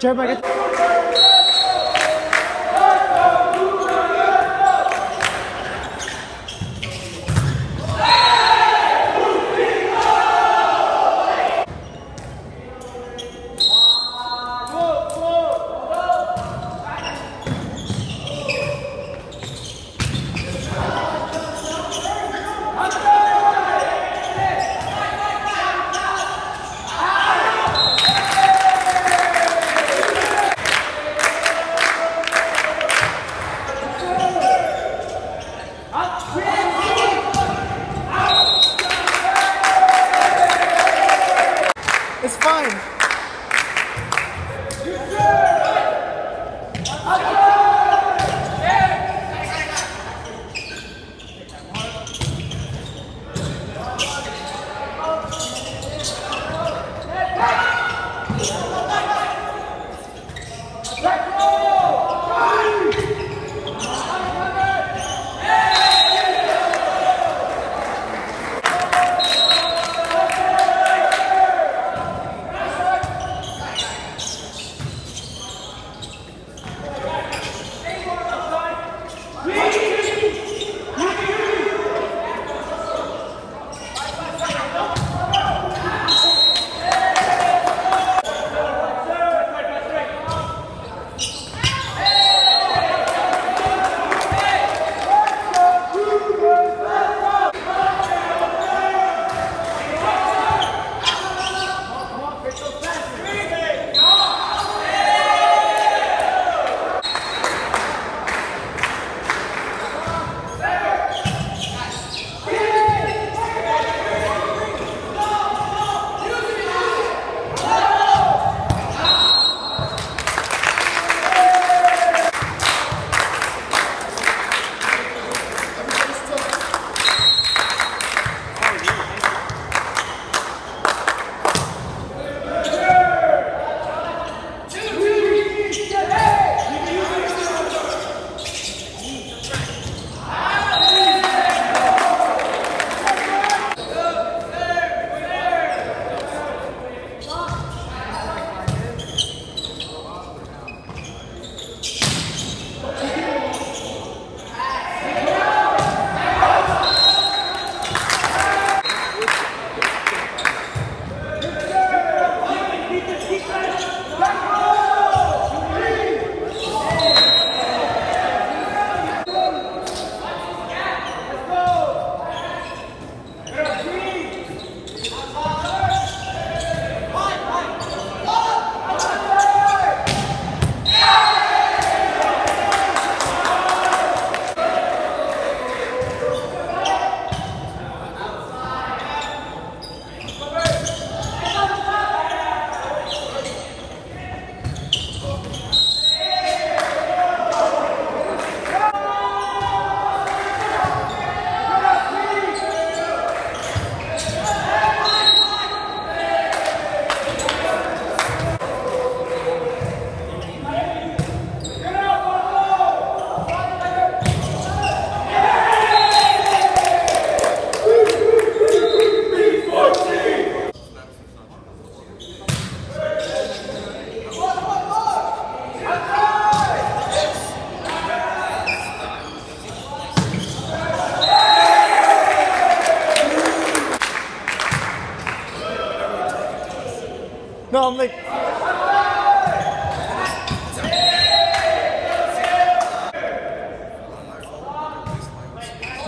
Joe Maguire. It's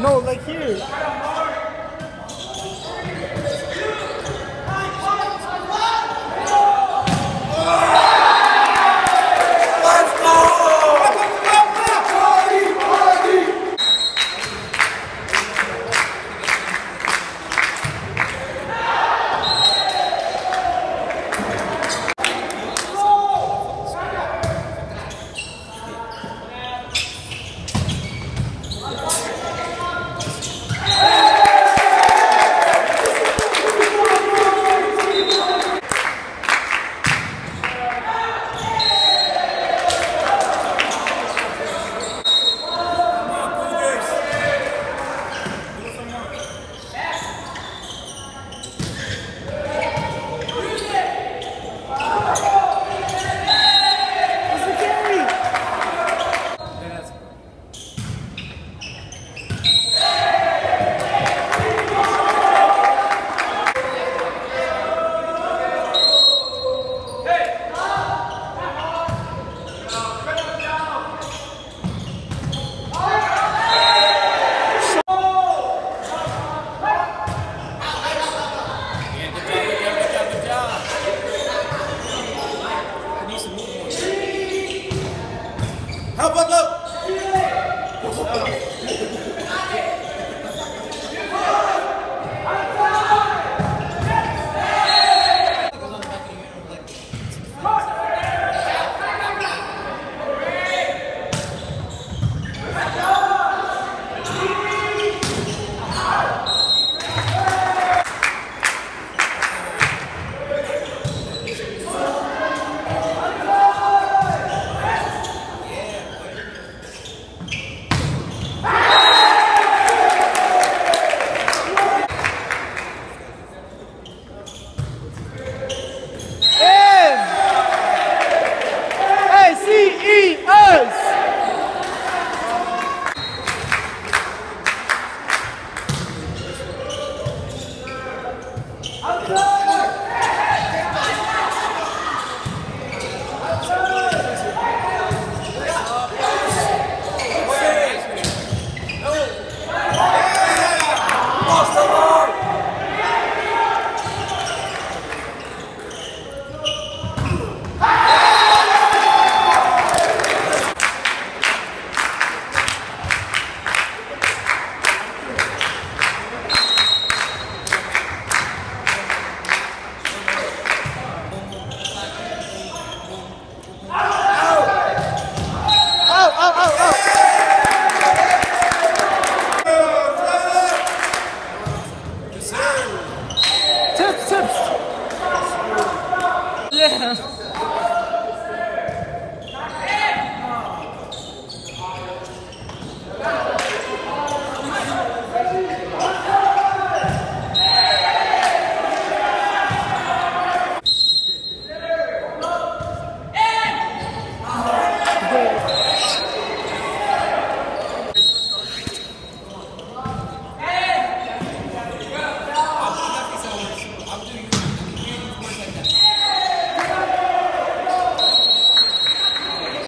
No, like here. 아, 어, 서버. Yeah.